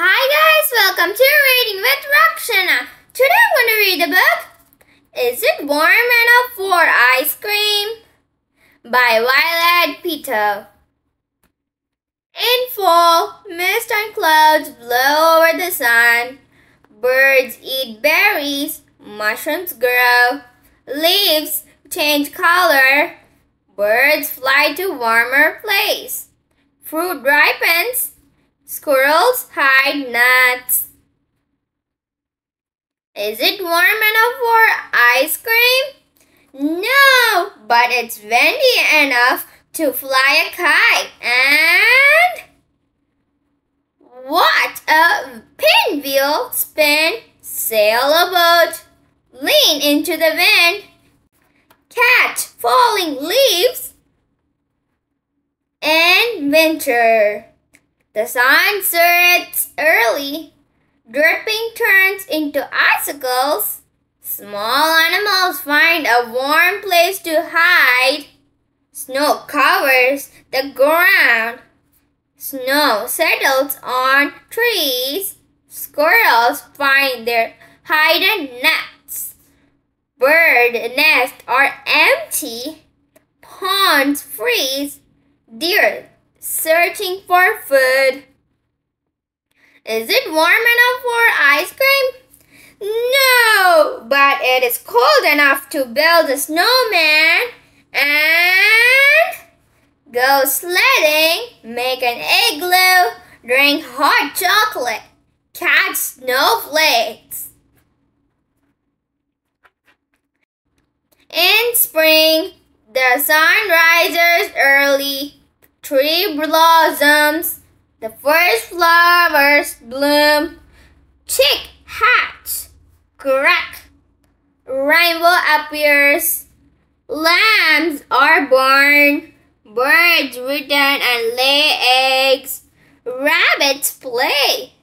Hi guys, welcome to Reading with Rakshana. Today I'm going to read the book Is It Warm Enough for Ice Cream? by Violet Peto. In fall, mist and clouds blow over the sun. Birds eat berries, mushrooms grow, leaves change color, birds fly to warmer place. Fruit ripens, Squirrels hide nuts. Is it warm enough for ice cream? No, but it's windy enough to fly a kite. And what a pinwheel spin, sail a boat, lean into the wind, catch falling leaves, and winter. The sun sets early. Dripping turns into icicles. Small animals find a warm place to hide. Snow covers the ground. Snow settles on trees. Squirrels find their hidden nuts. Bird nests are empty. Ponds freeze. Deer searching for food. Is it warm enough for ice cream? No, but it is cold enough to build a snowman and go sledding, make an igloo, drink hot chocolate, catch snowflakes. In spring, the sun rises early tree blossoms, the first flowers bloom, chick hatch, crack, rainbow appears, lambs are born, birds return and lay eggs, rabbits play.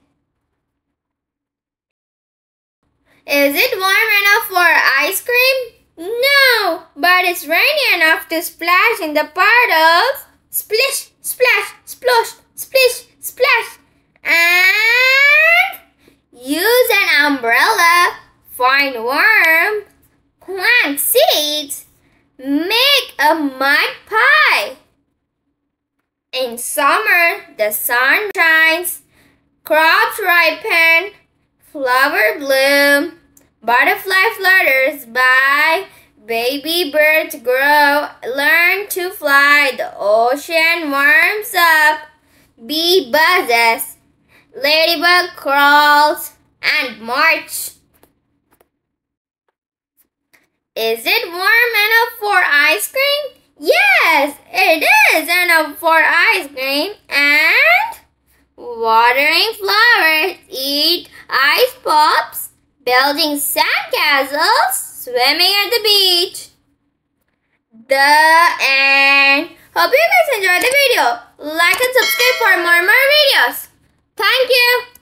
Is it warm enough for ice cream? No, but it's rainy enough to splash in the puddles. Splish, splash, splosh, splish, splash. And use an umbrella, find worm, plant seeds, make a mud pie. In summer, the sun shines, crops ripen, flower bloom, butterfly flutters by, Baby birds grow, learn to fly, the ocean warms up, bee buzzes, ladybug crawls, and march. Is it warm enough for ice cream? Yes, it is enough for ice cream. And watering flowers eat ice pops, building sandcastles, swimming at the beach. The end. Hope you guys enjoyed the video. Like and subscribe for more and more videos. Thank you.